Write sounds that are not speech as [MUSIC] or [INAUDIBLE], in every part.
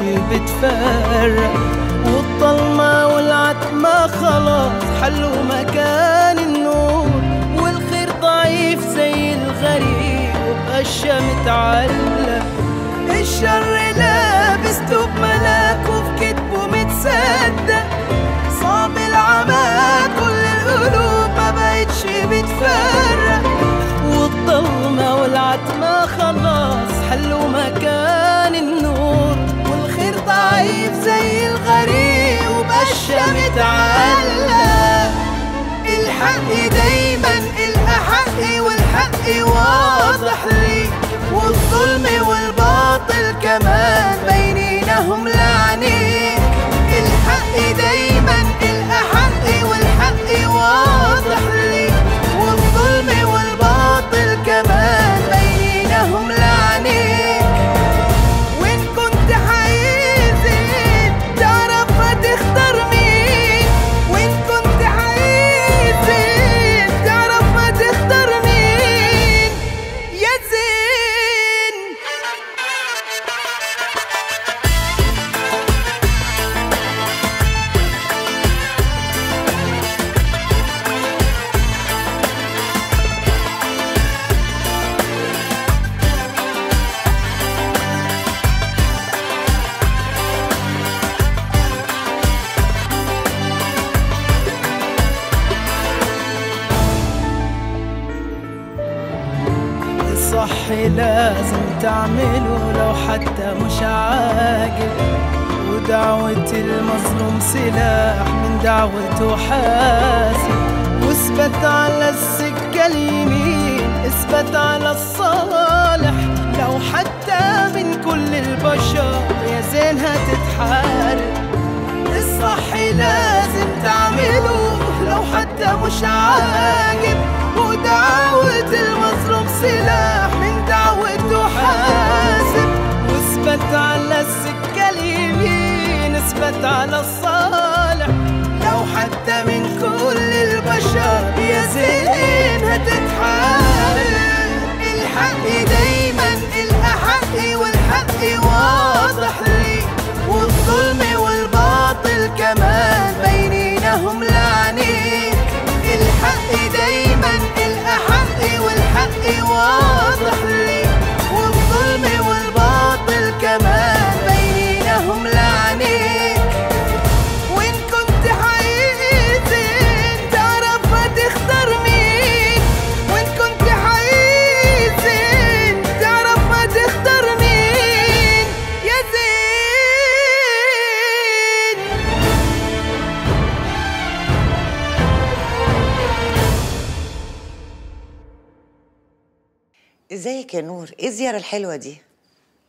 ما بقتش بتفرق والضلمة والعتمة خلاص حلوا مكان النور والخير ضعيف زي الغريب وبقشة متعلق الشر لابس توب ملاك وفي كتبه متصدق. صاب العمى كل القلوب ما بقتش بتفرق. والضلمة والعتمة خلاص حلوا مكان النور. ضعيف زي الغريب وبقشة متعلق الحق دايما الأحق والحق واضح لي والظلم والباطل كمان بينينهم لعنيك. الحق دايما تعمله لو حتى مش عاجب ودعوة المظلوم سلاح من دعوته حاسب واثبت على السكة اليمين اثبت على الصالح. لو حتى من كل البشر يا زين هتتحارب. الصح لازم تعمله لو حتى مش عاجب ودعوة المظلوم سلاح من دعوته حاسب واثبت على السكة اليمين اثبت على الصالح. لو حتى من كل البشر يا زين هتتحارب. الحق دايما الأحق والحق واضح لي والظلم والباطل كمان بينينهم لعنيك. الحق دايما إيه الزيارة الحلوة دي؟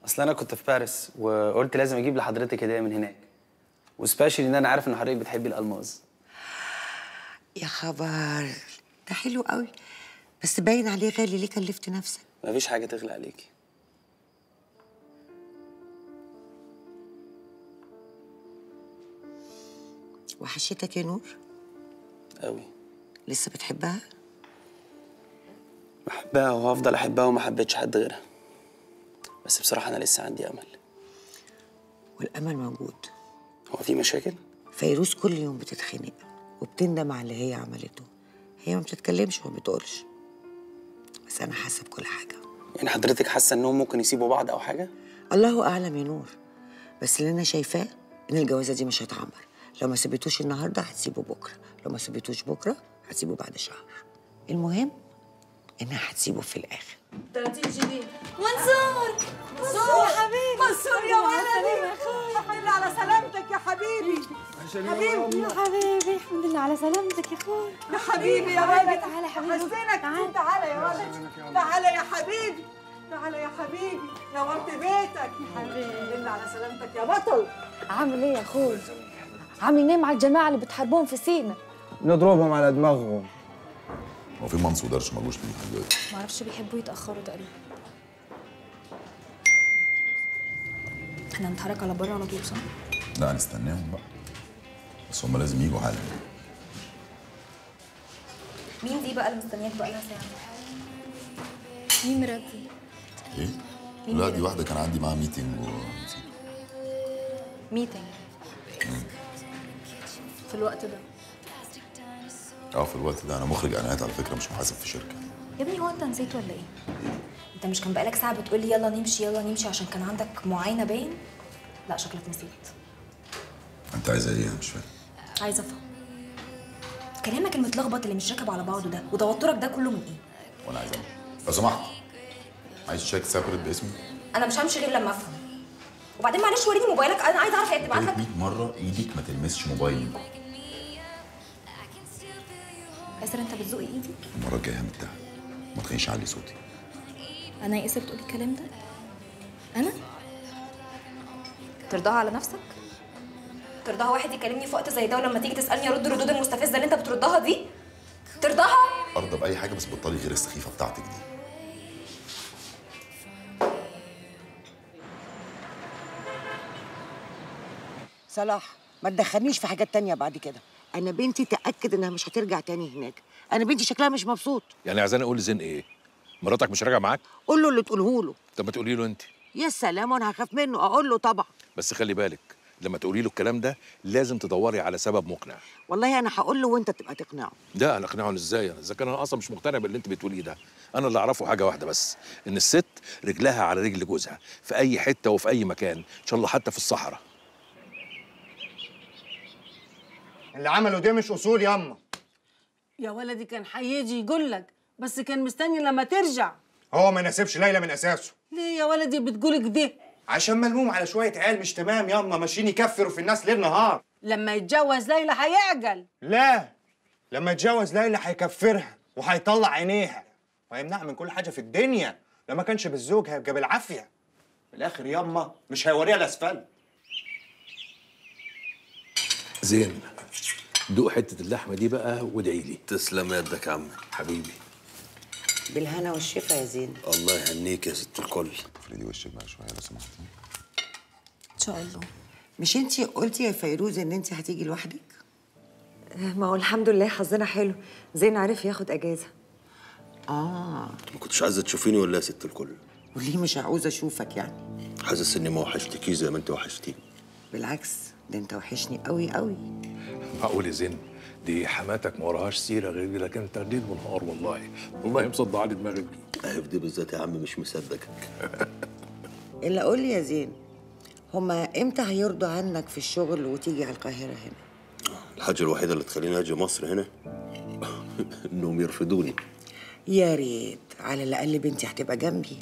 أصل أنا كنت في باريس وقلت لازم أجيب لحضرتك هدية من هناك. وسبيشالي إن أنا عارف إن حضرتك بتحبي الالماظ يا خبر. ده حلو قوي. بس باين عليه غالي. ليه كلفت نفسك؟ مفيش حاجة تغلى عليكي. وحشتك يا نور؟ قوي. لسه بتحبها؟ بحبها وهفضل أحبها وما حبيتش حد غيرها. بس بصراحة أنا لسه عندي أمل. والأمل موجود. هو في مشاكل؟ فيروز كل يوم بتتخنق وبتندم على اللي هي عملته. هي ما بتتكلمش وما بتقولش. بس أنا حاسة بكل حاجة. يعني حضرتك حاسة انهم ممكن يسيبوا بعض أو حاجة؟ الله أعلم يا نور. بس اللي أنا شايفاه إن الجوازة دي مش هتعمر. لو ما سبتوش النهارده هتسيبه بكرة. لو ما سبتوش بكرة هتسيبه بعد شهر. المهم إنها هتسيبه في الآخر. 30 جنيه. منصور! منصور! يا حبيبي. منصور يا ولدي. الحمد لله على سلامتك يا حبيبي. حبيبي. يا حبيبي الحمد لله على سلامتك يا أخوي. يا حبيبي يا ولد تعالى حبيبي. حسينك تعالى. يا ولد تعالى. يا حبيبي. تعالى يا حبيبي. نورت بيتك. يا حبيبي. الله على سلامتك يا بطل. عامل إيه يا أخوي؟ عامل إيه مع الجماعة اللي بتحاربوهم في سينا؟ نضربهم على دماغهم. هو في منصور درش ملوش ليه حاجة معرفش بيحبوا يتأخروا تقريبا إحنا هنتحرك على بره على طول صح؟ لا هنستناهم بقى بس هم لازم يجوا حالا مين دي بقى اللي مستنياك بقى لها ساعة؟ مين مراد دي؟ إيه؟ لا دي واحدة كان عندي معاها meeting و meeting في الوقت ده آه في الوقت ده. أنا مخرج إعلانات على فكرة مش محاسب في شركة. يا ابني هو أنت نسيت ولا إيه؟ أنت مش كان بقالك ساعة بتقولي يلا نمشي يلا نمشي عشان كان عندك معاينة باين؟ لا شكلك نسيت. أنت عايزة إيه؟ أنا مش فاهم. عايزة أفهم. كلامك المتلخبط اللي مش راكب على بعضه ده وتوترك ده كله من إيه؟ وأنا عايز امشي لو سمحت عايز شيك سيبريت باسمي؟ أنا مش همشي غير لما أفهم. وبعدين معلش وريني موبايلك. أنا عايزة أعرف هي بتبعت لك؟ 100 مرة إيدك ما تلمسش موبايلي ياسر أنت بتزق إيدي؟ المرة الجاية همتها ما تخليش اعلي صوتي. أنا ياسر بتقولي الكلام ده. أنا؟ ترضاها على نفسك؟ ترضاها واحد يكلمني في وقت زي ده ولما تيجي تسألني أرد الردود المستفزة اللي أنت بتردها دي؟ ترضاها؟ أرضى بأي حاجة بس بطلي غير السخيفة بتاعتك دي. صلاح ما تدخلنيش في حاجات تانية بعد كده. أنا بنتي تأكد إنها مش هترجع تاني هناك. أنا بنتي شكلها مش مبسوط. يعني عايزاني أقول لزين إيه؟ مراتك مش راجعة معاك؟ قول له اللي تقوله له. طب ما تقولي له أنت. يا سلام وأنا هخاف منه. أقول له طبعا. بس خلي بالك لما تقولي له الكلام ده لازم تدوري على سبب مقنع. والله أنا هقول له وأنت تبقى تقنعه. ده أنا أقنعه إزاي؟ أنا إذا كان أنا أصلا مش مقتنع باللي أنت بتقوليه ده. أنا اللي أعرفه حاجة واحدة بس إن الست رجلها على رجل جوزها في أي حتة وفي أي مكان إن شاء الله حتى في الصحراء. اللي عمله ده مش أصول ياما. يا ولدي كان هيجي يقول لك بس كان مستني لما ترجع. هو ما ناسبش ليلى من أساسه. ليه يا ولدي بتقول كده عشان ملموم على شوية عيال مش تمام ياما ماشيين يكفروا في الناس ليل نهار. لما يتجوز ليلى هيعجل لا لما يتجوز ليلى هيكفرها وهيطلع عينيها. وهيمنعها من كل حاجة في الدنيا. لو ما كانش بالزوج هيبقى بالعافية. في الآخر ياما مش هيوريها الأسفل. زين. دوق حتة اللحمة دي بقى وادعي لي. تسلم يدك يا عمي حبيبي. بالهنا والشفا يا زين. الله يهنيك يا ست الكل. افردي وشك بقى شوية لو سمحتي إن شاء الله. مش انت قلتي يا فيروز إن انت هتيجي لوحدك؟ ما هو الحمد لله حظنا حلو. زين عرف ياخد أجازة. آه. ما كنتش عايزة تشوفيني ولا يا ست الكل؟ وليه مش عاوزة أشوفك يعني؟ حاسس إني ما وحشتكيش زي ما أنت وحشتيني. بالعكس ده أنت وحشني قوي قوي معقول يا زين دي حماتك ما وراهاش سيرة غير دي لكن انت ليل ونهار والله. والله مصدع لي دماغك. اهي في دي بالذات يا عم مش مصدقك. [LAUGHS] الا قول لي يا زين هما إمتى هيرضوا عنك في الشغل وتيجي على القاهرة هنا؟ الحاجة الوحيدة اللي تخليني أجي مصر هنا [LAUGHS] إنهم يرفضوني. يا ريت على الأقل بنتي هتبقى جنبي.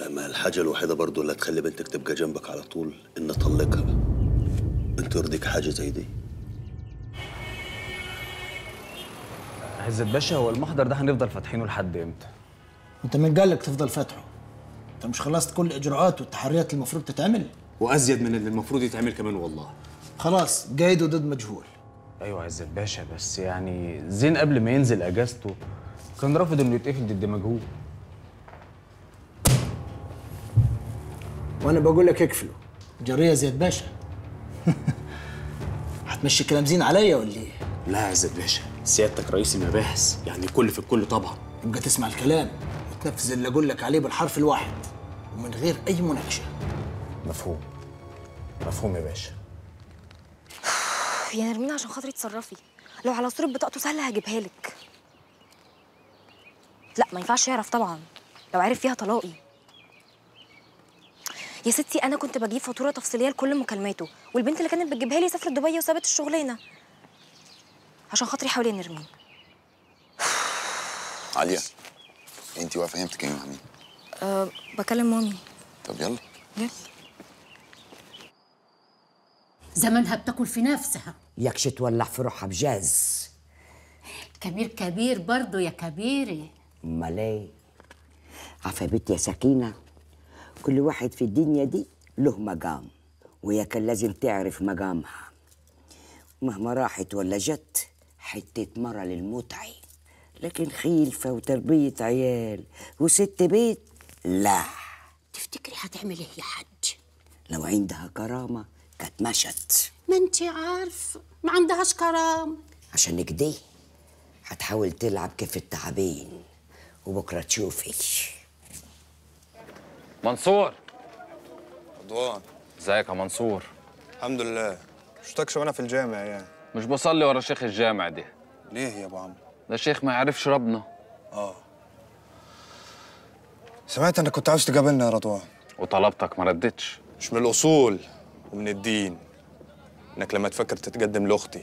لما الحاجة الوحيدة برضو اللي هتخلي بنتك تبقى جنبك على طول إن اطلقها انت يرضيك حاجة زي دي؟ عزت باشا هو المحضر ده هنفضل فاتحينه لحد إمتى؟ أنت من قال لك تفضل فاتحه. أنت مش خلصت كل الاجراءات والتحريات اللي المفروض تتعمل؟ وأزيد من اللي المفروض يتعمل كمان والله. خلاص قايد وضد مجهول. أيوه عزت باشا بس يعني زين قبل ما ينزل أجازته كان رافض إنه يتقفل ضد مجهول. وأنا بقول لك اقفله جرية زياد باشا. [LAUGHS] هتمشي كلام زين عليا ولا إيه؟ لا يا زيد باشا سيادتك رئيس المباحث يعني كل في الكل طبعا. يبقى تسمع الكلام وتنفذ اللي أقول لك عليه بالحرف الواحد ومن غير أي مناقشة. مفهوم. مفهوم يا باشا. [SIGHS] يا نرمين عشان خاطري اتصرفي لو على صورة بطاقته سهلة هجيبها لك. لا ما ينفعش يعرف طبعا. لو عرف فيها طلاقي. يا ستي أنا كنت بجيب فاتورة تفصيلية لكل مكالماته والبنت اللي كانت بتجيبها لي سافرت دبي وسابت الشغلانة. عشان خاطري يا نرمين [SIGHS] عليا. انت واقفة هنا بتتكلمي مع مين؟ أه بكلم مامي. طب يلا. يلا. زمانها بتاكل في نفسها. يكش تولع في روحها بجاز. كبير كبير برضو يا كبيري. أمال إيه؟ عارفه يا بنت يا سكينه كل واحد في الدنيا دي له مقام وهي كان لازم تعرف مقامها. مهما راحت ولا جت حتة مرة للمتعة لكن خيلفة وتربية عيال وست بيت لا. تفتكري هتعمل إيه يا حج لو عندها كرامة كانت مشت ما انت عارفه ما عندهاش كرام. عشان كده هتحاول تلعب كيف التعابين وبكرة تشوفي. منصور. رضوان ازيك يا منصور؟ الحمد لله. شفتكش وأنا في الجامع يعني. مش بصلي ورا شيخ الجامع ده ليه يا ابو عمرو ده شيخ ما يعرفش ربنا. آه. سمعت انك كنت عاوز تقابلنا يا رضوان. وطلبتك ما ردتش. مش من الأصول ومن الدين إنك لما تفكر تتقدم لأختي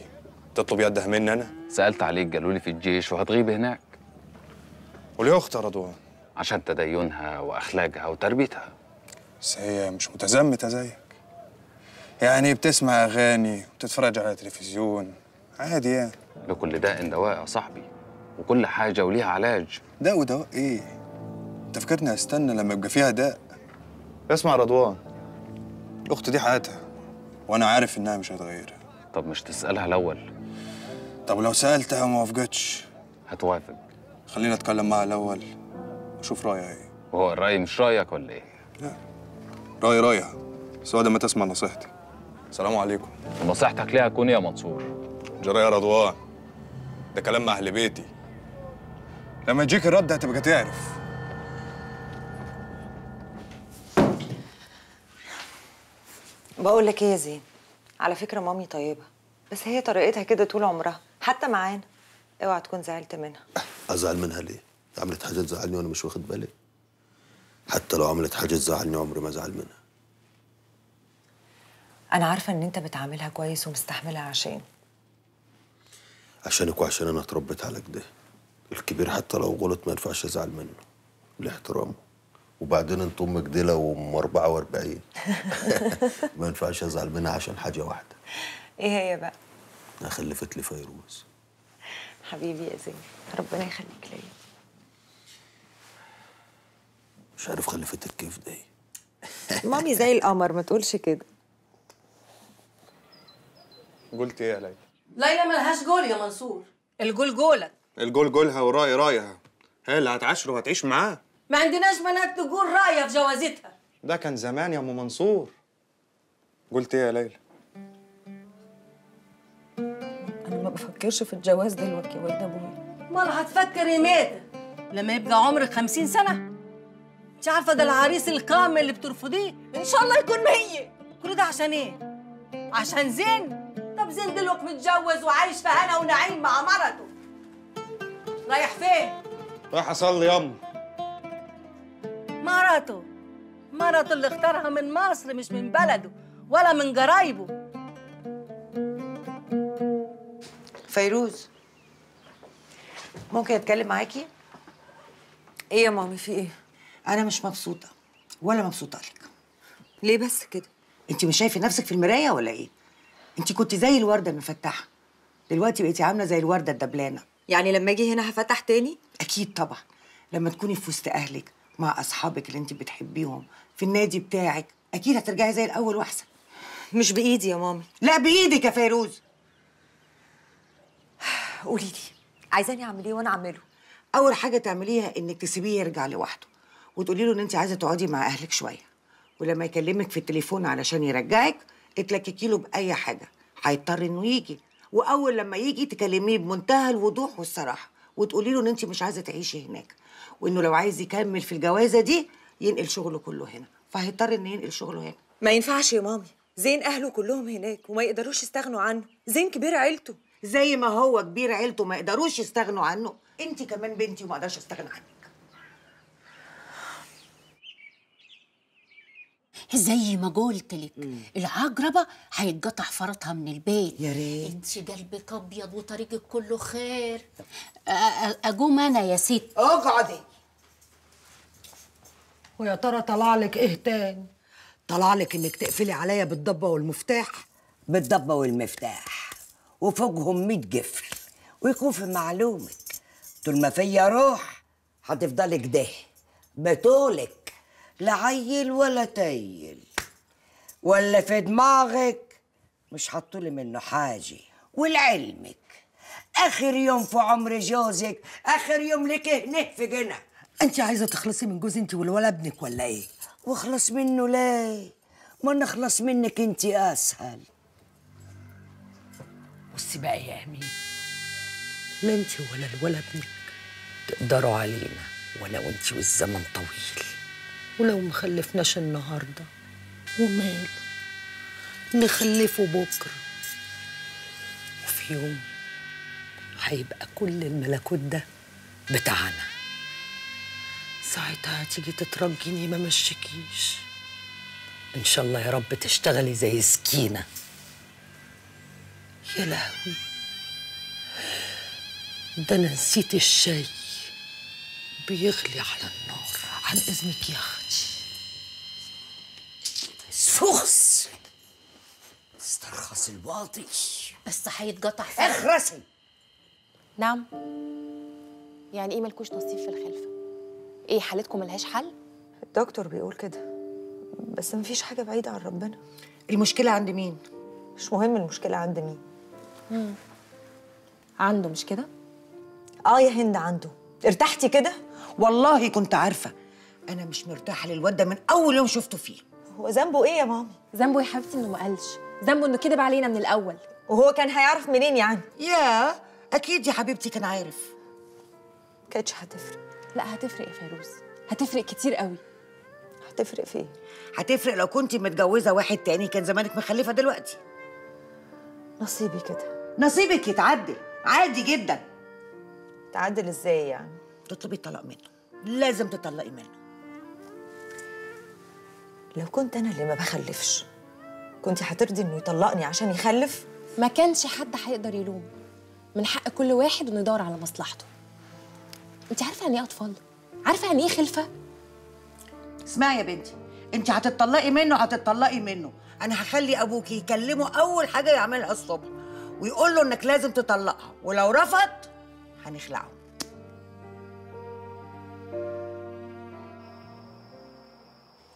تطلب يدها مني أنا؟ سألت عليك قالوا لي في الجيش وهتغيب هناك. وليه أختي يا رضوان؟ عشان تدينها وأخلاقها وتربيتها. بس هي مش متزمتة زيك. يعني بتسمع أغاني وتتفرج على تلفزيون. عادي يعني. لكل داء دواء يا صاحبي. وكل حاجة وليها علاج. داء ودواء إيه؟ أنت فكرني أستنى لما يبقى فيها داء. اسمع يا رضوان. أختي دي حياتها وأنا عارف إنها مش هتغيرها طب مش تسألها الأول؟ طب لو سألتها وما وافقتش. هتوافق. خلينا اتكلم معاها الأول. واشوف رأيها إيه. وهو الرأي مش رأيك ولا إيه؟ رأي رأيها. بس بعد ما تسمع نصيحتي. السلام عليكم. ونصيحتك ليها كون يا منصور. جرى يا رضوان. ده كلام مع أهل بيتي. لما يجيك الرد هتبقى تعرف. بقول لك إيه يا زين؟ على فكرة مامي طيبة بس هي طريقتها كده طول عمرها حتى معانا. اوعى تكون زعلت منها. أزعل منها ليه؟ عملت حاجة تزعلني وأنا مش واخد بالي. حتى لو عملت حاجة تزعلني عمري ما أزعل منها. أنا عارفة إن أنت بتعاملها كويس ومستحملها عشان. عشانك وعشان أنا اتربيت على كده. الكبير حتى لو غلط ما ينفعش أزعل منه. لاحترامه. وبعدين أنت أمك دي لو ام 44 [LAUGHS] ما ينفعش أزعل منها عشان حاجة واحدة. إيه هي بقى؟ انها خلفت لي فيروز. حبيبي يا زين. ربنا يخليك ليا. مش عارف خلفتك كيف دي مامي زي القمر ما تقولش كده. قلت إيه يا ليلى؟ ليلى ملهاش جول يا منصور. الجول جولك. الجول جولها وراي رايها. هي اللي هتعاشر وهتعيش معاه. ما عندناش بنات تقول رأيها في جوازتها. ده كان زمان يا أم منصور. قلت إيه يا ليلى؟ أنا ما بفكرش في الجواز دلوقتي يا ولد ابويا امال هتفكر ايمتى لما يبقى عمرك خمسين سنة. انت عارفة ده العريس الكامل اللي بترفضيه؟ إن شاء الله يكون مية كل ده عشان إيه؟ عشان زين. طب زين دلوقتي متجوز وعايش في هنا ونعيم مع مرته. رايح فين؟ رايح أصلي ياما مرته. مرته اللي اختارها من مصر مش من بلده ولا من جرايبه فيروز ممكن أتكلم معاكي؟ إيه يا مامي في إيه؟ أنا مش مبسوطة ولا مبسوطة لك ليه بس كده؟ أنت مش شايفة نفسك في المراية ولا إيه؟ أنت كنت زي الوردة المفتحة دلوقتي بقيتي عاملة زي الوردة الدبلانة. يعني لما أجي هنا هفتح تاني؟ أكيد طبعا. لما تكوني في وسط أهلك مع أصحابك اللي أنت بتحبيهم في النادي بتاعك أكيد هترجعي زي الأول وأحسن. مش بإيدي يا مامي لا بإيدك يا فيروز. [SIGHS] قولي لي عايزاني أعمل إيه وأنا أعمله؟ أول حاجة تعمليها إنك تسيبيه يرجع لوحده. وتقولي له إن أنت عايزة تقعدي مع أهلك شوية. ولما يكلمك في التليفون علشان يرجعك اتلككي له بأي حاجة. هيضطر إنه يجي. وأول لما يجي تكلميه بمنتهى الوضوح والصراحة. وتقولي له إن أنت مش عايزة تعيشي هناك. وإنه لو عايز يكمل في الجوازة دي ينقل شغله كله هنا. فهيضطر إنه ينقل شغله هنا. ما ينفعش يا مامي. زين أهله كلهم هناك وما يقدروش يستغنوا عنه. زين كبير عيلته. زي ما هو كبير عيلته ما يقدروش يستغنوا عنه. أنت كمان بنتي وما أقدرش أستغنى عنك. زي ما قلت لك. العقربة هيتقطع فرطها من البيت. يا ريت. انت قلبك أبيض وطريقك كله خير. أقوم أنا يا ست. اقعدي. ويا ترى طلع لك إيه تاني؟ طلع لك إنك تقفلي عليا بالضبة والمفتاح؟ بالضبة والمفتاح. وفوقهم 100 قفل. ويكون في معلومك. طول ما فيا روح هتفضلي كده بطولك. لا عيل ولا تيل ولا في دماغك مش هتطولي منه حاجة ولعلمك آخر يوم في عمر جوزك آخر يوم لك هنا في جنة أنت عايزة تخلصي من جوز أنت والولا ابنك ولا إيه؟ واخلص منه ليه؟ ما نخلص منك أنت أسهل بصي بقى يا أمين لا أنت ولا الولا ابنك تقدروا علينا ولو أنت والزمن طويل ولو ما خلفناش النهارده. وماله نخلفه بكرة. وفي يوم هيبقى كل الملكوت ده بتاعنا. ساعتها هتيجي تترجيني ما مشيكيش. إن شاء الله يا رب تشتغلي زي سكينة. يا لهوي. ده أنا نسيت الشاي. بيغلي على النار. عن اذنك يا أختي سخس استرخص الواطي. بس هيتقطع اخرسي. نعم. يعني إيه ملكوش نصيب في الخلفة؟ إيه حالتكم ملهاش حل؟ الدكتور بيقول كده بس مفيش حاجة بعيدة عن ربنا. المشكلة عند مين؟ مش مهم المشكلة عند مين. مم. عنده مش كده؟ آه يا هند عنده. ارتحتي كده؟ والله كنت عارفة. أنا مش مرتاحة للواد ده من أول يوم شفته فيه. هو ذنبه إيه يا مامي ذنبه يا حبيبتي إنه ما قالش. ذنبه إنه كدب علينا من الأول. وهو كان هيعرف منين يعني؟ يا أكيد يا حبيبتي كان عارف. كانتش هتفرق. لا هتفرق يا فيروز. هتفرق كتير قوي. هتفرق في إيه؟ هتفرق لو كنت متجوزة واحد تاني كان زمانك مخلفة دلوقتي. نصيبي كده. نصيبك يتعدل عادي جدا. تعدل إزاي يعني؟ تطلبي الطلاق منه. لازم تطلقي منه. لو كنت أنا اللي ما بخلفش. كنت هترضي إنه يطلقني عشان يخلف؟ ما كانش حد هيقدر يلوم. من حق كل واحد إنه يدور على مصلحته. أنت عارفة يعني إيه أطفال؟ عارفة يعني إيه خلفة؟ اسمعي يا بنتي أنت هتطلقي منه هتطلقي منه. أنا هخلي أبوك يكلمه أول حاجة يعملها الصبح ويقول له إنك لازم تطلقها ولو رفض هنخلعه.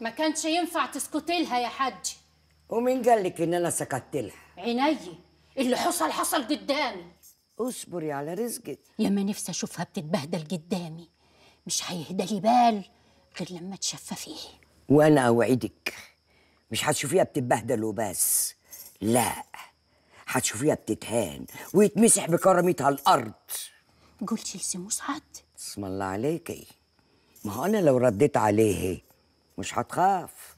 ما كانش ينفع تسكتي لها يا حاج. ومين قال لك إن أنا سكت لها عيني اللي حصل حصل قدامي. اصبري على رزقك. يا ما نفسي أشوفها بتتبهدل قدامي. مش هيهدى لي بال غير لما تشففيه. وأنا أوعدك مش هتشوفيها بتتبهدل وبس. لا هتشوفيها بتتهان ويتمسح بكرامتها الأرض. قلتي لسي مسعد اسم الله عليكي. ما هو أنا لو رديت عليه مش هتخاف.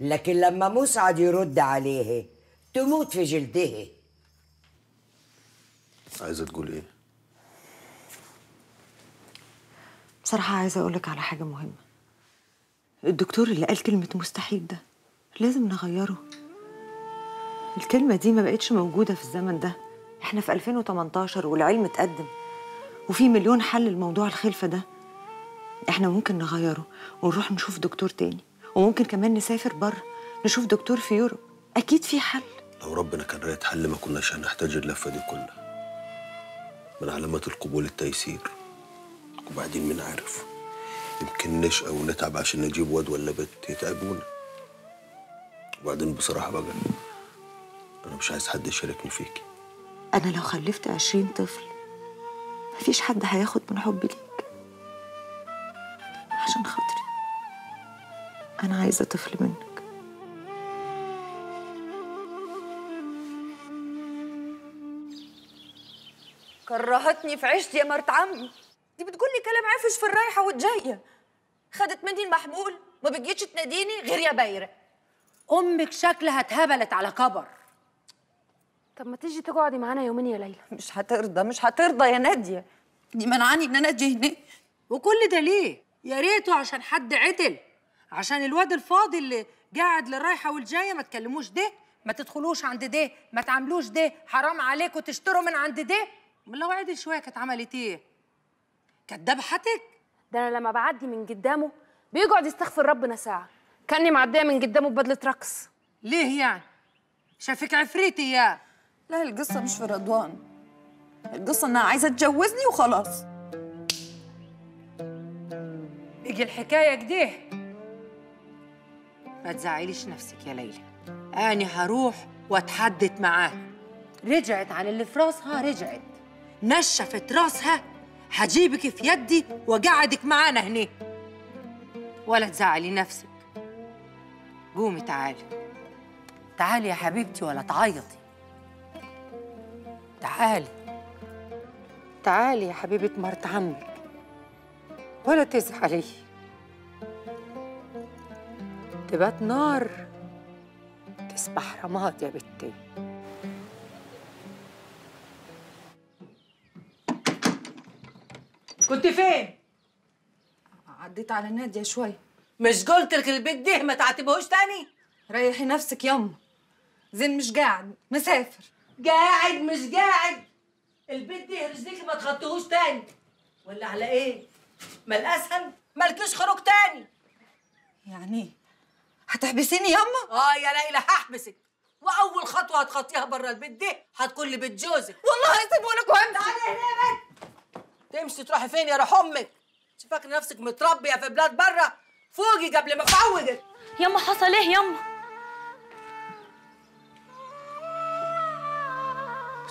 لكن لما مسعد يرد عليه تموت في جلدها عايزة تقول إيه؟ بصراحة عايزة أقولك على حاجة مهمة. الدكتور اللي قال كلمة مستحيل ده لازم نغيره. الكلمة دي ما بقتش موجودة في الزمن ده. إحنا في 2018 والعلم اتقدم وفي مليون حل لموضوع الخلفة ده. إحنا ممكن نغيره ونروح نشوف دكتور تاني وممكن كمان نسافر بره نشوف دكتور في يوروب. أكيد في حل. لو ربنا كان رايد حل ما كناش هنحتاج اللفة دي كلها. من علامات القبول التيسير. وبعدين مين عارف؟ يمكن نشقى ونتعب عشان نجيب واد ولا بنت يتعبونا وبعدين بصراحة بقى أنا مش عايز حد يشاركني فيكي. أنا لو خلفت عشرين طفل مفيش حد هياخد من حبي ليك عشان خاطري. أنا عايزة طفل منك. كرهتني في عيشتي يا مرت عمي دي بتقول لي كلام عفش في الرايحة والجاية. خدت مني المحمول ما بتجيش تناديني غير يا بايره أمك شكلها اتهبلت على كبر. طب ما تيجي تقعدي معانا يومين يا ليلى. مش هترضى مش هترضى يا نادية. دي منعاني إن أنا أجي هنا. وكل ده ليه؟ يا ريته عشان حد عدل عشان الواد الفاضي اللي قاعد للرايحة والجاية ما تكلموش ده ما تدخلوش عند ده ما تعملوش ده حرام عليكم تشتروا من عند ده. امال لو عدل شوية كانت عملت إيه؟ كانت ذبحتك ده أنا لما بعدي من قدامه بيقعد يستغفر ربنا ساعة. كأني معدية من قدامه ببدلة رقص. ليه يعني؟ شافك عفريتي يا. لا القصة مش في رضوان. القصة إنها عايزة تجوزني وخلاص. يجي الحكاية كده ما تزعليش نفسك يا ليلى. أنا هروح وأتحدث معاها رجعت عن اللي في راسها رجعت. نشفت راسها هجيبك في يدي وقعدك معانا هنا ولا تزعلي نفسك. قومي تعالي. تعالي يا حبيبتي ولا تعيطي. تعالي. تعالي يا حبيبة مرت عمك ولا تزعلي تبات نار تسبح رماد يا بنتي. كنت فين؟ عديت على نادية شوي. مش قلت لك البيت ده ما تعتبهوش تاني؟ ريحي نفسك يما زين مش قاعد مسافر. قاعد مش قاعد. البيت ده رجليك ما تخطيهوش تاني. ولا على إيه؟ ما الأسهل؟ مالكيش خروج تاني. يعني هتحبسيني يما؟ آه يا ليلى هحبسك. وأول خطوة هتخطيها بره البيت ده هتكون لي بيت جوزك. والله هسيبهولك وأمشي. تعالي هنا يا بنت. تمشي تروحي فين يا روح أمك؟ انت فاكره نفسك متربيه في بلاد بره فوقي قبل ما أفوقك. يما حصل إيه يما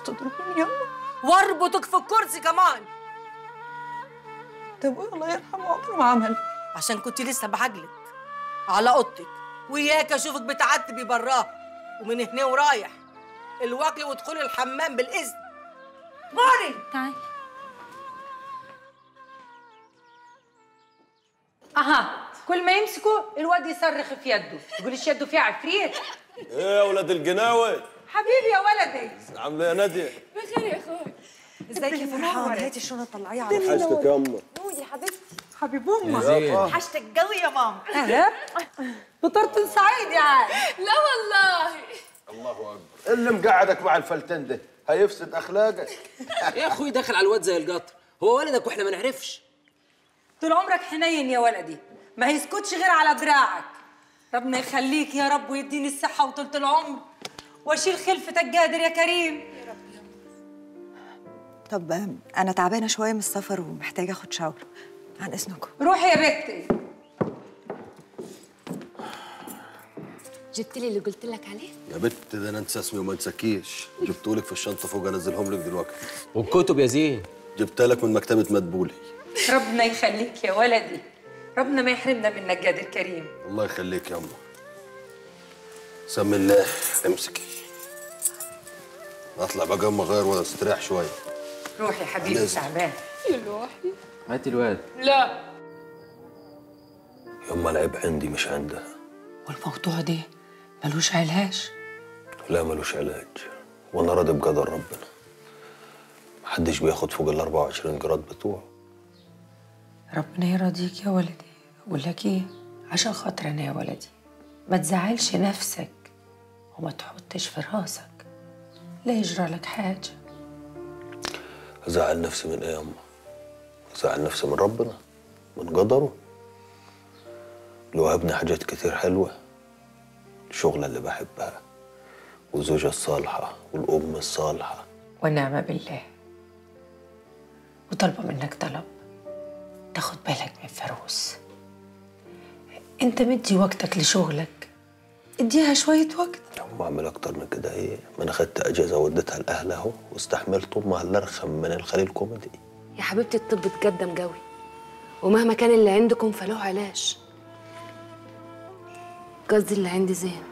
بتضربيني يما واربطك في الكرسي كمان. طب الله يرحمه عمره ما عمل عشان كنت لسه بحجلك على أوضتك. وياك أشوفك بتعتبي براه. ومن هنا ورايح. الواكل وادخلي الحمام بالإذن. غوري تعالي أها. كل ما يمسكوا الواد يصرخ في يده. يقول إيش يده فيها عفريت؟ إيه يا ولاد الجناوي حبيبي يا ولدي. عامله يا ناديه بخير يا أخوي. ازيك يا فرحان هاتي الشنطه طلعيها على وحشتك يا أمه. نودي حبيبتي. حبيب. أمك. وحشتك قوي يا ماما. أهلا فطرت سعيد يا عاد. لا والله. الله أكبر. اللي مقعدك مع الفلتان ده هيفسد أخلاقك. [LAUGHS] يا أخوي داخل على الواد زي القطر. هو ولدك وإحنا ما نعرفش. طول عمرك حنين يا ولدي. ما يسكتش غير على دراعك. ربنا يخليك يا رب ويديني الصحة وطولة العمر. وأشيل خلفتك قادر يا كريم. طب أنا تعبانة شوية من السفر ومحتاجة أخد شاور عن إذنكم. روحي يا بنتي. جبت لي اللي قلت لك عليه؟ يا بت ده أنا أنسى اسمي وما أنساكيش. جبتهولك في الشنطة فوق أنزلهم لك دلوقتي. والكتب يا زين. جبت لك من مكتبة مدبولي. ربنا يخليك يا ولدي. ربنا ما يحرمنا منك قادر كريم الله يخليك يا أمه. سمي الله امسكي. أطلع بقى أما اغير واستريح شوية. روحي يا حبيبي. تعبان. يا لوحدي هات الواد. لا. يما العيب عندي مش عندها. والموضوع ده ملوش علاج؟ لا ملوش علاج. وأنا راضي بقدر ربنا. محدش بياخد فوق ال 24 جراد بتوعه ربنا يرضيك يا ولدي. أقول لك إيه؟ عشان خاطر أنا يا ولدي. ما تزعلش نفسك وما تحطش في راسك. لا يجرى لك حاجة. ازعل نفسي من إيه يا أمه؟ ازعل نفسي من ربنا من قدره لو هبني حاجات كتير حلوة الشغلة اللي بحبها والزوجه الصالحة والأم الصالحة. والنعمة بالله. وطالبه منك طلب. تاخد بالك من فاروس انت مدي وقتك لشغلك. اديها شوية وقت. واعمل أكتر من كده. إيه؟ ما أنا خدت اجازة وديتها لأهلها اهو واستحملت امها الارخم من الخليل كوميدي. يا حبيبتي الطب اتقدم قوي ومهما كان اللي عندكم فله علاج. قصدي اللي عندي زين.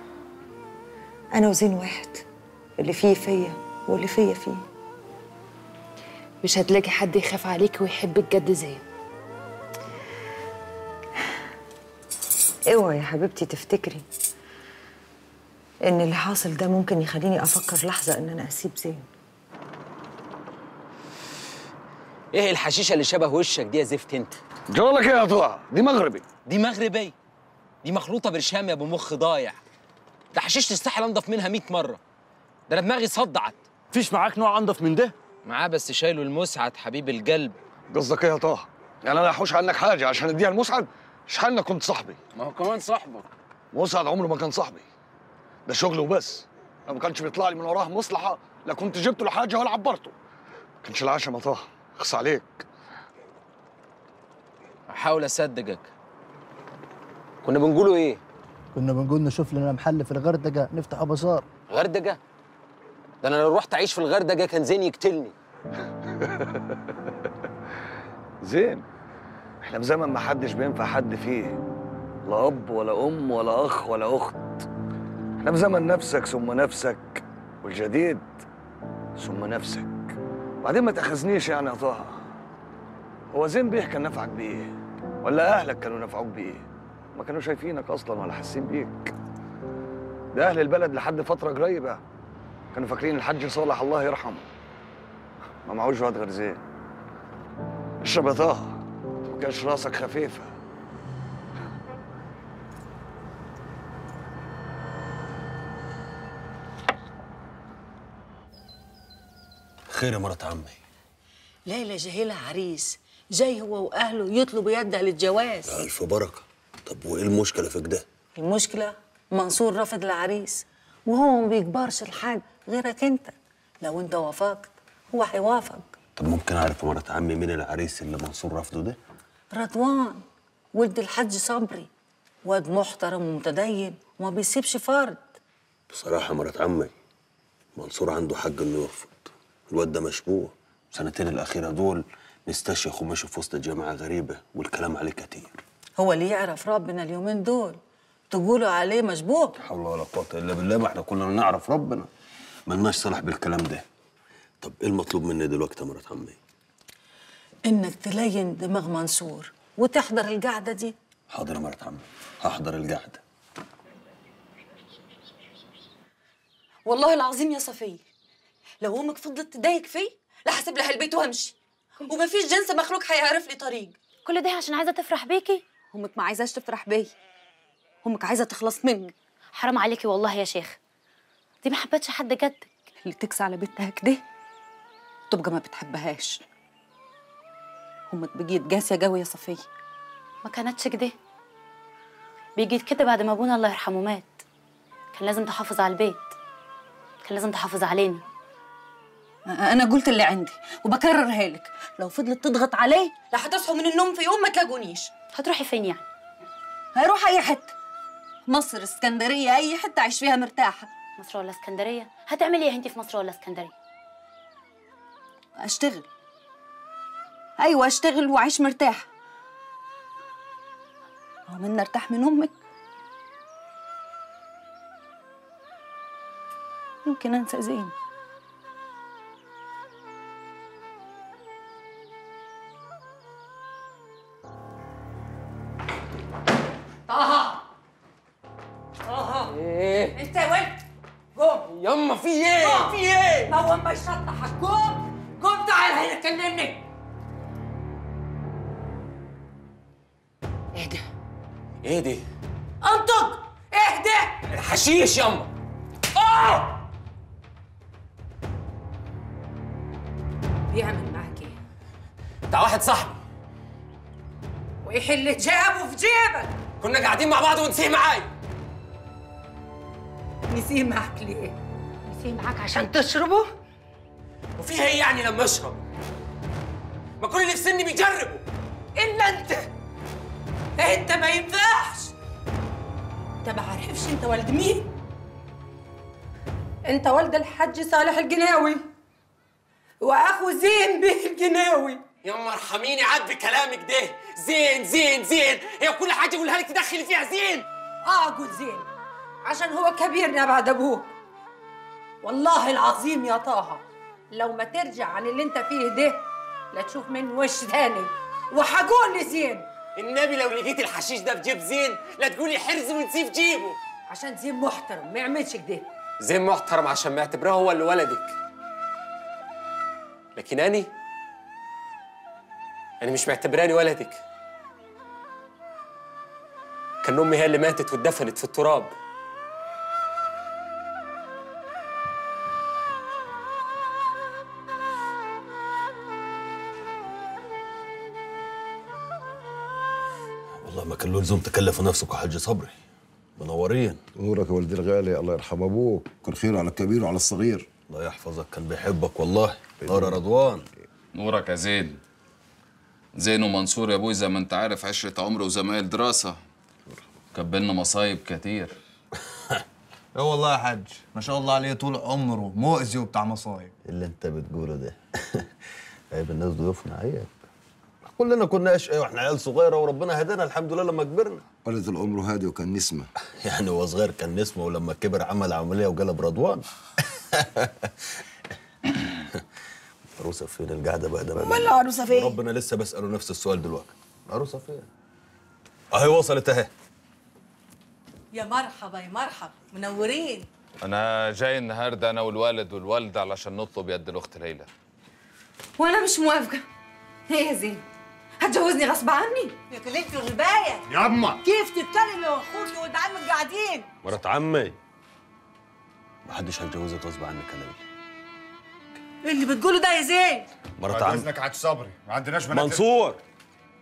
أنا وزين واحد اللي فيه فيا واللي فيا فيه. مش هتلاقي حد يخاف عليك ويحبك قد زين. اوعي يا حبيبتي تفتكري. إن اللي حاصل ده ممكن يخليني أفكر لحظة إن أنا أسيب زين. إيه الحشيشة اللي شبه وشك دي يا زفت أنت؟ جرالك إيه يا طه؟ دي مغربي. دي مغربي؟ دي مخلوطة برشام يا أبو مخ ضايع. ده حشيش تستحيل أنضف منها 100 مرة. ده أنا دماغي صدعت. فيش معاك نوع أنضف من ده؟ معاه بس شايله المسعد حبيب القلب. قصدك إيه يا طه؟ يعني أنا أحوش عنك حاجة عشان أديها المسعد؟ شحالنا كنت صاحبي. ما هو كمان صاحبك. مسعد عمره ما كان صاحبي. ده شغل وبس. لو ما كانش بيطلع لي من وراه مصلحة لا كنت جبت له حاجة ولا عبرته. ما كانش العشاء مطاه خص عليك. أحاول اصدقك كنا بنقولوا إيه؟ كنا بنقول نشوف لنا محل في الغردقة نفتحه بازار. غردقة؟ ده أنا لو رحت أعيش في الغردقة كان زين يقتلني. [LAUGHS] زين. إحنا في زمن ما حدش بينفع حد فيه. لا أب ولا أم ولا أخ ولا أخت. إحنا في زمن نفسك ثم نفسك والجديد ثم نفسك. بعدين ما تأخذنيش يعني يا طه. هو زين بيه كان نفعك بايه ولا أهلك كانوا نفعوك بايه ما كانوا شايفينك أصلا ولا حاسين بيك. ده أهل البلد لحد فترة قريبة كانوا فاكرين الحاج صالح الله يرحمه. ما معهوش واد غير زين. اشرب يا طه متبقاش راسك خفيفة. خير يا مرات عمي. ليلى جاهلة عريس. جاي هو وأهله يطلبوا يدها للجواز. ألف بركة. طب وإيه المشكلة في كده المشكلة منصور رفض العريس وهو ما بيكبرش لحد غيرك أنت. لو أنت وافقت هو هيوافق. طب ممكن أعرف مرات عمي مين العريس اللي منصور رفضه ده؟ رضوان ولد الحاج صبري. واد محترم ومتدين وما بيسيبش فرد. بصراحة مرات عمي منصور عنده حق إنه يرفض الواد ده مشبوه. سنتين الأخيرة دول مستشيخ وماشي في وسط جماعة غريبة والكلام عليه كتير. هو اللي يعرف ربنا اليومين دول. تقولوا عليه مشبوه. لا حول ولا قوة إلا بالله ما إحنا كلنا نعرف ربنا. ملناش صلاح بالكلام ده. طب إيه المطلوب مني دلوقتي يا مرات عمي؟ إنك تلين دماغ منصور وتحضر القعدة دي. حاضر يا مرات عمي هحضر القعدة. والله العظيم يا صفية لو أمك فضلت تضايق فيه لا هسيب لها البيت وامشي. ومفيش جنس مخلوق هيعرف لي طريق. كل ده عشان عايزة تفرح بيكي؟ أمك ما عايزاش تفرح بيا. أمك عايزة تخلص مني. حرام عليكي والله يا شيخ. دي ما حبتش حد جدك. اللي تكسى على بنتها كده تبقى ما بتحبهاش. أمك بقيت قاسيه قوي يا صفيه ما كانتش كده. بيجي كده بعد ما ابونا الله يرحمه مات. كان لازم تحافظ على البيت. كان لازم تحافظ علينا. أنا قلت اللي عندي وبكررها لك. لو فضلت تضغط عليه لا هتصحوا من النوم في يوم ما تلاقونيش. هتروحي فين يعني؟ هروح أي حتة. مصر اسكندرية أي حتة أعيش فيها مرتاحة. مصر ولا اسكندرية؟ هتعملي إيه انت في مصر ولا اسكندرية؟ أشتغل. أيوه أشتغل وأعيش مرتاحة. هو من أرتاح من أمك. يمكن أنسى زين إيه انت يا ولد قوم. يما في إيه؟ قوم. في إيه؟ هو ما يشطحك قوم قوم تعال هنا كلمني. إيه ده؟ إيه دي انطق. اهدى الحشيش يما. آه بيعمل معك إيه؟ بتاع واحد صاحبي. ويحل جابه في جيبك. كنا قاعدين مع بعض ونسيه معايا. نسيه معك ليه؟ نسيه معك عشان تشربه؟ وفيها إيه يعني لما اشرب. ما كل اللي في سني بيجربوا. إلا أنت. أنت ما ينفعش. أنت ما عارفش أنت ولد مين. أنت ولد الحاج صالح الجناوي. وأخو زين بيه الجناوي. يما ارحميني عاد بكلامك ده. زين زين زين. هي كل حاجة اقولها لك تدخلي فيها زين. آه أقول زين. عشان هو كبيرنا بعد أبوه. والله العظيم يا طه لو ما ترجع عن اللي أنت فيه ده لا تشوف منه وش تاني. وحقول لي زين. النبي لو لقيت الحشيش ده في جيب زين لا تقولي حرز ونسيه في جيبه. عشان زين محترم ما يعملش كده. زين محترم عشان ما يعتبره هو اللي ولدك. لكن أني أنا مش معتبراني ولدك. كان أمي هي اللي ماتت واتدفنت في التراب. كان له لزوم تكلفوا نفسكم حاج صبري. منورين. نورك يا ولدي الغالي الله يرحم أبوك. كل خير على الكبير وعلى الصغير. الله يحفظك كان بيحبك والله. نور يا رضوان. نورك يا زين. زين ومنصور يا أبوي زي ما أنت عارف عشرة عمر وزمايل دراسة. كبلنا مصايب كتير. [LAUGHS] آه والله يا حاج ما شاء الله عليه طول عمره مؤذي وبتاع مصايب. اللي أنت بتقوله ده. عيب [LAUGHS] الناس ضيوفنا عيب كلنا كنا اشقى وإحنا عيال صغيرة وربنا هدانا الحمد لله لما كبرنا. ولد العمر هادي وكان نسمة. [LAUGHS] يعني هو صغير كان نسمة ولما كبر عمل عملية وقلب رضوان. [LAUGHS] عروسة فين؟ القعدة بقى ده أمال العروسة فين؟ ربنا لسه بساله نفس السؤال دلوقتي. العروسه فين؟ أهي وصلت أهي. يا مرحبا يا مرحبا. منورين. أنا جاي النهارده أنا والوالد والوالدة علشان نطلب يد الأخت ليلى. وأنا مش موافقة. إيه يا زين. هتجوزني غصب عني؟ يا كلمة الرباية يا أما. كيف تتكلم يا أخوك ولد عمك قاعدين؟ مرات عمي. محدش هيتجوزك غصب عنك يا ليلى اللي بتقوله ده يا زين. مرات عمي إذنك عاد صبري. ما عندناش بنات منصور!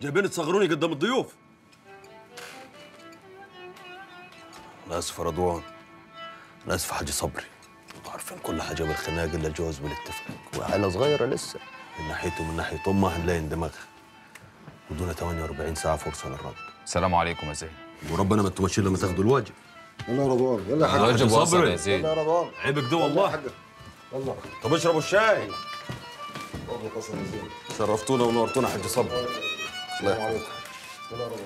جايبين تصغروني قدام الضيوف. أنا أسف يا رضوان. أنا أسف يا حاج صبري. أنتوا عارفين كل حاجة بالخناق إلا الجواز بالاتفاق وعيلة صغيرة لسه. من ناحيته ومن ناحية أمها هنلاقي دماغها ودون 48 ساعة فرصة للرد. السلام عليكم يا زين. وربنا ما تمشي لما تاخدوا الواجب. يلا يا رضوان يلا يا حاج. الواجب وصل. يا زين. يلا يا رضوان عيبك ده والله. يلا. طب اشربوا الشاي. شرفتونا ونورتونا حاج صبري. الله يحفظك رضوان.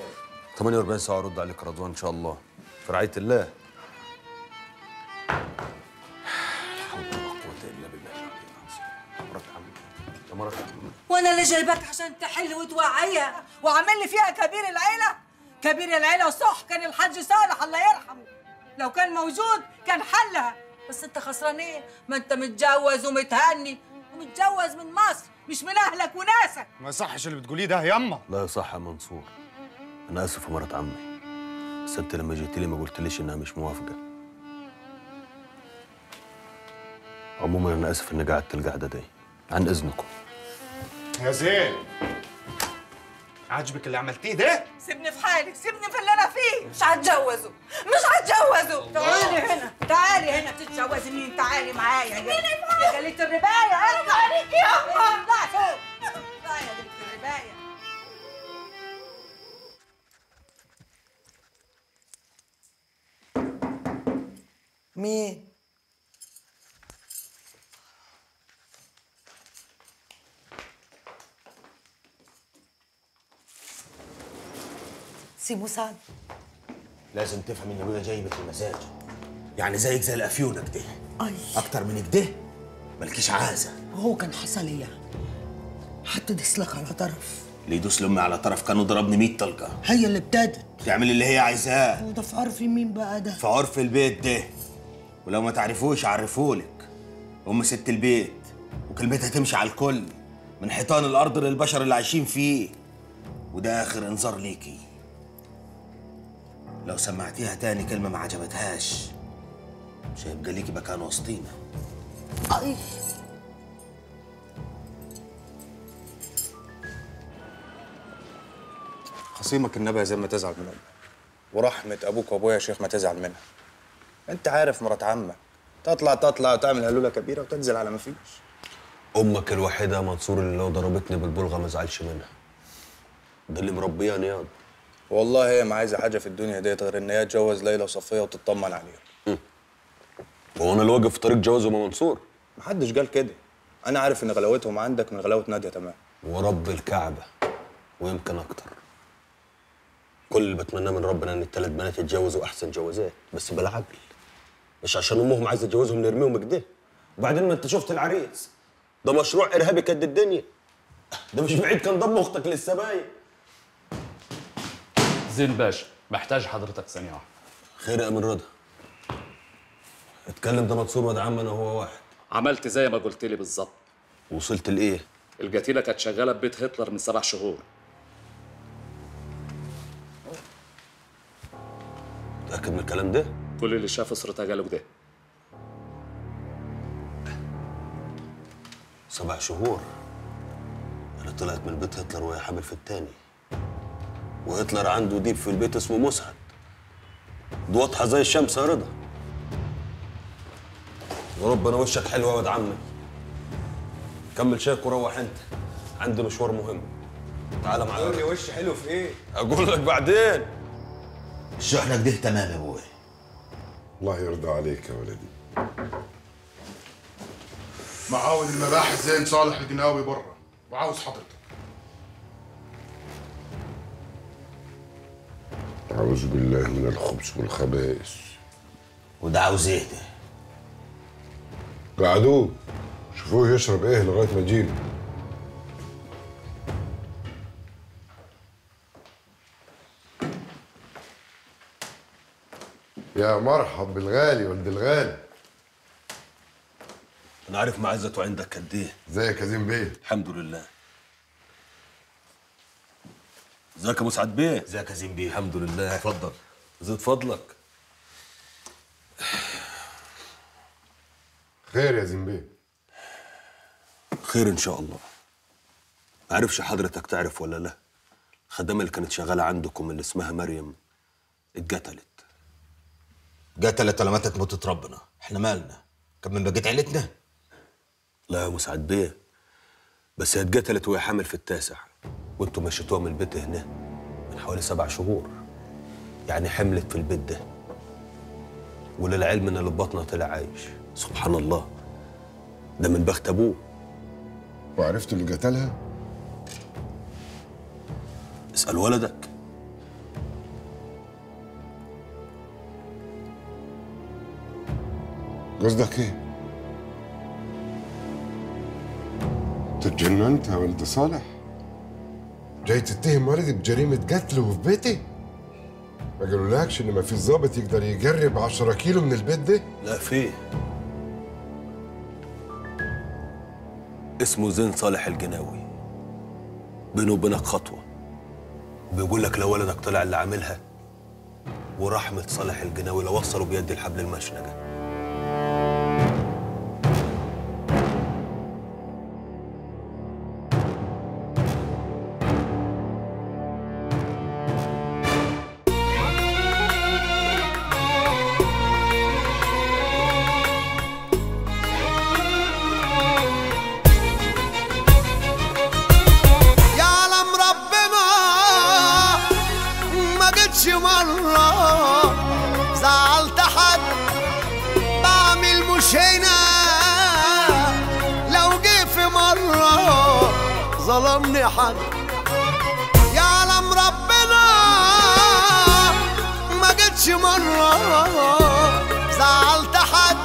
48 ساعة أرد عليك يا رضوان إن شاء الله. في رعاية الله. لا حول ولا قوة إلا بالله. العلي العظيم مرات عمي يا مرات عمي وأنا اللي جايبك عشان تحل وتوعيها وعامل لي فيها كبير العيلة. كبير العيلة صح كان الحاج صالح الله يرحمه. لو كان موجود كان حلها. بس انت خسران إيه ما انت متجوز ومتهني. ومتجوز من مصر مش من أهلك وناسك. ما يصحش اللي بتقوليه ده ياما لا يصح يا منصور. أنا آسف يا مرات عمي. بس أنت لما جيت لي ما قلتليش إنها مش موافقة. عموما أنا آسف إني قعدت القعده دي عن إذنكم. يا زين. عاجبك اللي عملتيه ده؟ سيبني في حالي سيبني في اللي أنا فيه. مش هتجوزه مش هتجوزه. تعالي هنا تعالي هنا. تتجوزي مين؟ تعالي معايا. يا يا جلية الرباية. اطلع عليك يا اطلع فوق اطلع يا جلية الرباية. مين؟ سي مساعد لازم تفهم إن ابويا جايبك للمزاج. يعني زيك زي الافيونه كده أي. أكتر من كده مالكيش عازة. وهو كان حصل إيه؟ يعني؟ حد داسلك على طرف. اللي يدوس لأمي على طرف كأنه ضربني 100 طلقة. هي اللي ابتدت. تعمل اللي هي عايزاه. وده في عرف مين بقى ده؟ في عرف البيت ده. ولو ما تعرفوش اعرفهولك ام ست البيت. وكلمتها تمشي على الكل. من حيطان الأرض للبشر اللي عايشين فيه. وده آخر إنذار ليكي. لو سمعتيها تاني كلمة ما عجبتهاش. مش هيبقى ليكي مكان وسطينا. اي خصيمك النبي زي ما تزعل من أمك ورحمة أبوك وأبويا يا شيخ ما تزعل منها. أنت عارف مرات عمك. تطلع تطلع وتعمل هلولة كبيرة وتنزل على ما فيش. أمك الوحيدة يا منصور اللي لو ضربتني بالبلغة ما ازعلش منها. ده اللي مربياني ياض والله هي ما عايزة حاجة في الدنيا ديت غير إن هي تجوز ليلى وصفية وتطمن عليها. هو أنا اللي واقف في طريق جوازهم يا منصور؟ محدش قال كده. أنا عارف إن غلاوتهم عندك من غلاوة نادية تمام. ورب الكعبة ويمكن أكتر. كل اللي بتمناه من ربنا إن الثلاث بنات يتجوزوا أحسن جوازات بس بالعقل مش عشان أمهم عايزة تجوزهم نرميهم كده وبعدين ما أنت شفت العريس؟ ده مشروع إرهابي قد الدنيا. ده مش بعيد كان ضم أختك للسبايا زين باشا محتاج حضرتك ثانية واحدة. خير يا امين رضا. اتكلم ده منصور واد عم أنا هو واحد. عملت زي ما قلت لي بالظبط. وصلت لإيه؟ الجتيلة كانت شغالة ببيت هتلر من سبع شهور. متأكد من الكلام ده؟ كل اللي شاف صورتها جاله كده سبع شهور. أنا طلعت من بيت هتلر وهي حامل في التاني. وهتلر عنده ديب في البيت اسمه مسعد. دي واضحة زي الشمس يا رضا. وربنا وشك حلو يا واد عمي. كمل شاك وروح انت. عندي مشوار مهم. تعالى معايا قول لي وش حلو في إيه؟ أقول لك بعدين. الشحنه كده تمام يا أبوي الله يرضى عليك يا ولدي. معاود المباحث زين صالح القناوي بره. وعاوز حضرتك. أعوذ بالله من الخبث والخبائث. وده عاوز إيه ده؟ قعدوه شوفوه يشرب إيه لغاية ما اجيبه يا مرحب بالغالي ولد الغالي. أنا عارف معزته عندك قد إيه. إزيك يا زين بيه؟ الحمد لله. ازيك يا ابو سعد بيه؟ ازيك يا زين بيه؟ الحمد لله. اتفضل. زيد فضلك. خير يا زين بيه. خير إن شاء الله. ما عارفش حضرتك تعرف ولا لا. الخدامه اللي كانت شغالة عندكم اللي اسمها مريم اتقتلت. قتلت ولا ماتت موتة ربنا؟ إحنا مالنا؟ كان من بقيت عيلتنا. لا يا مسعد بيه بس هي اتقتلت وهي حامل في التاسع. وانتوا مشيتوها من البيت هنا من حوالي سبع شهور. يعني حملت في البيت ده. وللعلم إن اللي بطنها طلع عايش. سبحان الله. ده من بخت أبوه. وعرفتوا اللي قتلها؟ اسأل ولدك. قصدك إيه؟ انت اتجننت يا ولد صالح؟ جاي تتهم والدي بجريمة قتل وفي بيتي؟ ما قالولكش إن ما في ظابط يقدر يجرب 10 كيلو من البيت ده؟ لا فيه اسمه زين صالح الجناوي بينه وبينك خطوة وبيقول لك لو ولدك طلع اللي عاملها ورحمة صالح الجناوي لو وصلوا بيد الحبل المشنقة حد يعلم ربنا ما جيتش مرة. زعلت حد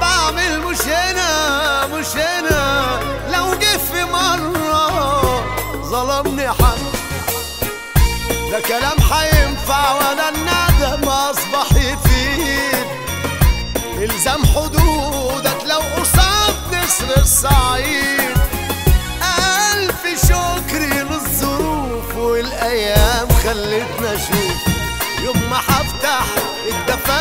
بعمل مش هنا مش هنا. لو جه في مرة ظلمني حد ده كلام هينفع ولا الندم أصبح يفيد إلزام حدودك لو قصاد نسر الصعيد.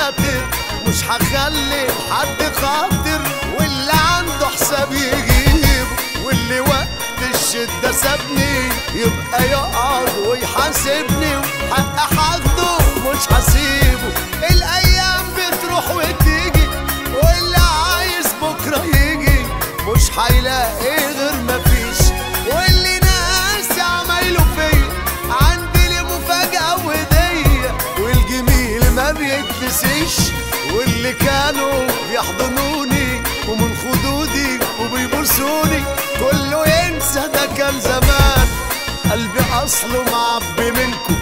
الدفاتر مش هخلي حد خاطر. واللي عنده حساب يجيب واللي وقت الشدة سابني يبقى يقعد ويحاسبني. وحق هاخده مش هسيبه. الأيام كان زمان قلبي أصله معبي منكم.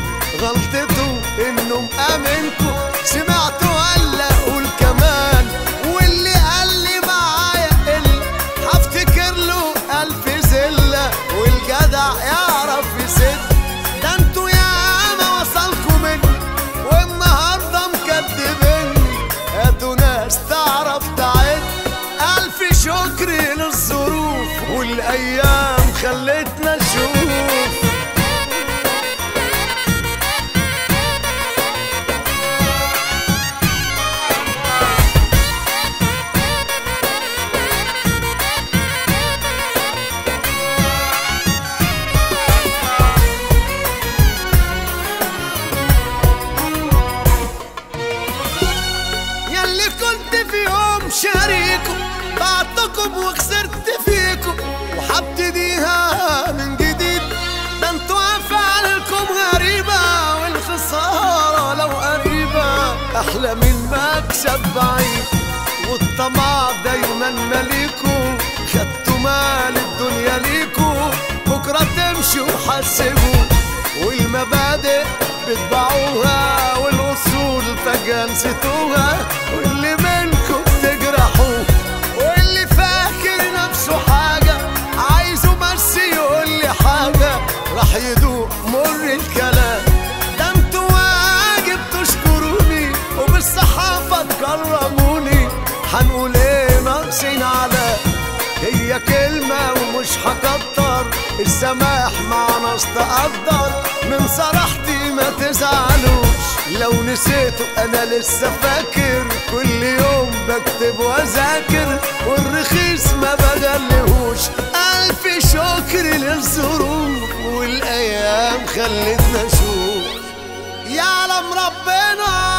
معاكم وخسرت فيكم وحبتديها من جديد. ده أنتوا أفعالكم غريبة والخسارة لو قريبة. أحلى من مكسب بعيد والطمع دايما مليكوا خدتوا مال الدنيا ليكوا بكرة تمشوا وحسبوا والمبادئ بتباعوها والاصول فجأة نسيتوها. ناس تقدر من صراحتي ما تزعلوش. لو نسيتوا أنا لسه فاكر كل يوم بكتب وأذاكر والرخيص ما بغلهوش. ألف شكر للظروف والأيام خلتنا نشوف. يعلم ربنا